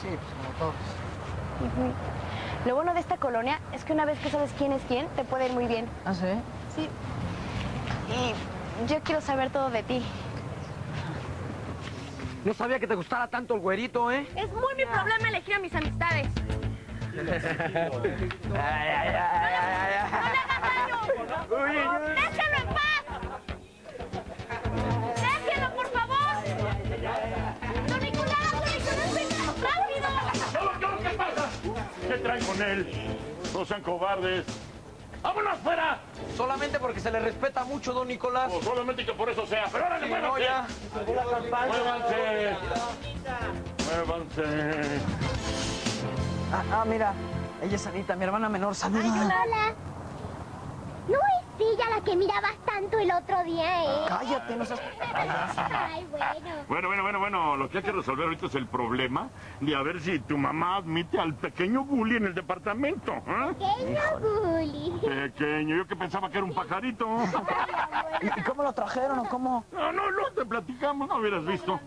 Sí, pues como todos. Lo bueno de esta colonia es que una vez que sabes quién es quién, te puede ir muy bien. ¿Ah, sí? Sí. Y yo quiero saber todo de ti. No sabía que te gustara tanto el güerito, ¿eh? Es muy mi problema elegir a mis amistades. Ay, ay, ay, ay, ay, ay. ¡No le hagas daño! ¡Déjalo en paz! ¡Déjelo, por favor! ¿Qué traen con él? No sean cobardes. ¡Vámonos fuera! Solamente porque se le respeta mucho, don Nicolás. O solamente que por eso sea. Pero órale, Sí, no, muévanse. ya. Muévanse. Muévanse. Ah, ah, mira. Ella es Anita, mi hermana menor. Saluda. Hola. No es ella la que mirabas tanto el otro día, ¿eh? Cállate, no seas... Ay, bueno. Bueno, bueno, bueno, bueno. Lo que hay que resolver ahorita es el problema de a ver si tu mamá admite al pequeño bully en el departamento. ¿eh? Pequeño bully. Pequeño, yo que pensaba que era un pajarito. ¿Y, y cómo lo trajeron o cómo? No, no, no, te platicamos, no hubieras visto.